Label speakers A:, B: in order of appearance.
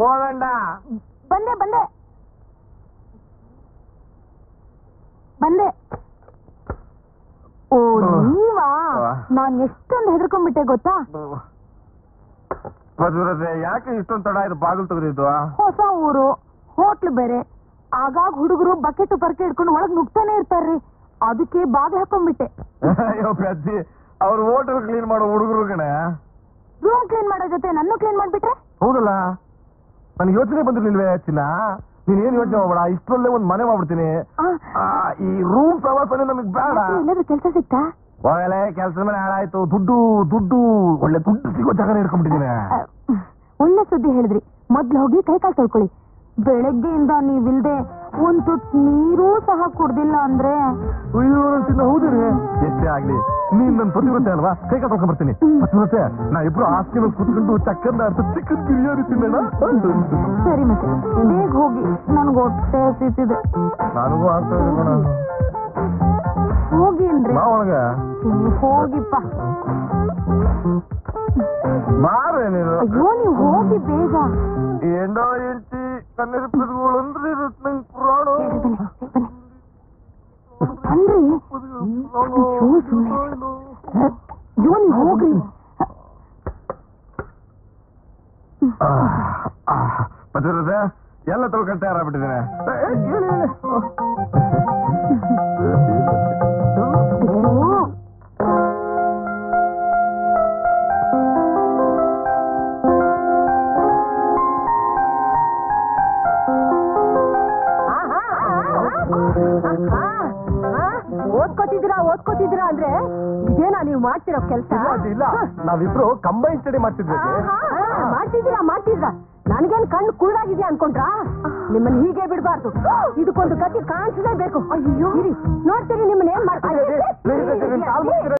A: ಕೋದಂಡ
B: ಬಂದೆ ಬಂದೆ. ಬಂದೆ. ಓ ನೀವಾ? ನಾನ್ ಎಷ್ಟೊಂದು ಹೆದರ್ಕೊಂಡ್ಬಿಟ್ಟೆ ಗೊತ್ತಾ?
A: ಮಧುರತೆ ಯಾಕೆ ಇಷ್ಟೊಂದು ತಡ ಇದು ಬಾಗಿಲು ತೆಗೆದಿದ್ದು?
B: ಹೊಸ ಊರು ಹೋಟ್ಲು ಬೇರೆ. ಆಗಾಗ ಹುಡುಗರು ಬಕೆಟ್ ಪರ್ಕೆ ಇಟ್ಕೊಂಡು ಒಳಗ್ ನುಗ್ತಾನೆ ಇರ್ತಾರ್ರಿ. ಅದಕ್ಕೆ ಬಾಗಿಲು ಹಾಕೊಂಡ್ಬಿಟ್ಟೆ.
A: ಅಯ್ಯೋ ಪೆದ್ದಿ ಅವ್ರು ಹೋಟೆಲ್ ಕ್ಲೀನ್ ಮಾಡೋ ಹುಡುಗರು ಕಣೆ.
B: ರೂಮ್ ಕ್ಲೀನ್ ಮಾಡೋ ಜೊತೆ ನನ್ನ ಕ್ಲೀನ್ ಮಾಡ್ಬಿಟ್ರೆ?
A: ಹೌದಲ್ಲ? ನನ್ಗೆ ಯೋಚನೆ ಬಂದಿರ್ಲಿಲ್ವೇ ಚಿನ್ನ? ನೀನ್ ಏನ್ ಯೋಚನೆ ಮಾಡ್ಬೇಡ? ಇಷ್ಟರಲ್ಲೇ ಒಂದ್ ಮನೆ ಮಾಡ್ಬಿಡ್ತೀನಿ.
B: ಆ,
A: ಈ ರೂಮ್ ಸವಾಸನೆ ನಮಗ್ ಬೇಡ.
B: ಕೆಲಸ ಎಲ್ಲಾದ್ರೂ ಕೆಲ್ಸ ಸಿಕ್ತಾ
A: ಹೋಗಲೇ ಕೆಲಸ ಮೇಲೆ ಹಾಳಾಯ್ತು. ದುಡ್ಡು ದುಡ್ಡು ಒಳ್ಳೆ ದುಡ್ಡು ಸಿಗೋ ಜಾಗ ಹಿಡ್ಕೊಂಡ್ಬಿಟ್ಟಿದ್ದೀನಿ.
B: ಆ, ಒಳ್ಳೆ ಸುದ್ದಿ ಹೇಳಿದ್ರಿ. ಮೊದ್ಲು ಹೋಗಿ ಕೈ ಕಾಲು ತೊಳ್ಕೊಳ್ಳಿ. ಬೆಳಗ್ಗೆಯಿಂದ ನೀವಿಲ್ದೆ ಒಂದ್ ತುಟ್ ನೀರೂ ಸಹ ಕುಡ್ದಿಲ್ಲ ಅಂದ್ರೆ?
A: ಅಯ್ಯೋ ನನ್ ಚಿನ್ನ ಹೌದೇನೆ? ಎಷ್ಟೇ ಆಗ್ಲಿ ನೀನ್ ನನ್ ಪತಿವ್ರತೆ ಅಲ್ವಾ? ಕೈ ಕಟ್ಕೊಂಡ್ ಬರ್ತೀನಿ. ಪತಿವ್ರತೆ ನಾ ಇಬ್ರು ಆಸ್ತಿ ಮೇಲೆ ಕುತ್ಕೊಂಡು ಚಕ್ಕನ್ನ ಅರ್ಥ ಚಿಕನ್ ಬಿರಿಯಾನಿ ತಿನ್ನೋಣ?
B: ಸರಿ ಮತ್ತೆ ಬೇಗ ಹೋಗಿ. ನನ್ಗೆ ಹೊಟ್ಟೆ ಹಸಿತಿದೆ.
A: ನನಗೂ ಆಗ್ತಾ ಇದೆ ಕಣ.
B: ಹೋಗಿ ಅಂದ್ರೆ?
A: ಬಾ ಒಳಗ.
B: ನೀವು ಹೋಗಿಪ್ಪ.
A: ಬಾರೆ ನೀನು.
B: ಅಯ್ಯೋ ನೀವು ಹೋಗಿ ಬೇಗ.
A: ಏನೋ ಹೆಂಡತಿ ಕಣ್ಣೀರ್ ಪಿದ್ಗಳು ಅಂದ್ರೆ ಇರುತ್ತೆ ನಂಗೆ ಪುರಾಣ
B: ಬನ್ನಿ, ಬನ್ನಿ. ಬನ್ರಿ ಅಯ್ಯೋ, ಸುಮ್ನೆ ಇರು. ಅಯ್ಯೋ ನೀವು ಹೋಗ್ರಿ
A: ಪತಿವ್ರತೆ ಎಲ್ಲ ತೊಳ್ಕೊಂಡು ತಯಾರಾಗ್ಬಿಟ್ಟಿದ್ದೇನೆ
C: ಓದ್ಕೋತಿದ್ದೀರಾ ಓದ್ಕೋತಿದ್ದೀರಾ ಅಂದ್ರೆ ಇದೇನಾ ನೀವು ಮಾಡ್ತಿರೋ ಕೆಲಸ
A: ಇಲ್ಲ ನಾವಿಬ್ರು ಕಂಬೈನ್ ಸ್ಟಡಿ ಮಾಡ್ತಿದ್ವಿ
C: ಮಾಡ್ತಿದ್ದೀರಾ ಮಾಡ್ತಿದ್ರಾ ನನ್ಗೇನ್ ಕಣ್ಣು ಕುರುಡಾಗಿದ್ಯಾ ಅನ್ಕೊಂಡ್ರಾ ನಿಮ್ಮನ್ನ ಹೀಗೆ ಬಿಡಬಾರ್ದು ಇದಕ್ಕೊಂದು ಕತಿ ಕಾಣಿಸಲೇಬೇಕು ಅಯ್ಯೋ ನೋಡ್ತೀರಿ ನಿಮ್ಮನ್ನ ಏನ್ ಮಾಡ್ತಾರೆ